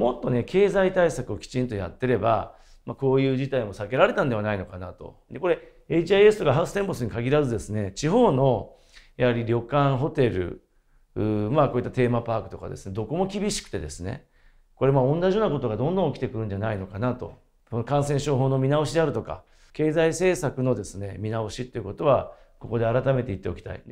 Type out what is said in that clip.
もっとね経済対策をきちんとやってれば、まあ、こういう事態も避けられたんではないのかなと。でこれ HIS とかハウステンボスに限らずですね地方のやはり旅館ホテルまあこういったテーマパークとかですねどこも厳しくてですねこれまあ同じようなことがどんどん起きてくるんじゃないのかなとこの感染症法の見直しであるとか経済政策のですね見直しっていうことはここで改めて言っておきたい。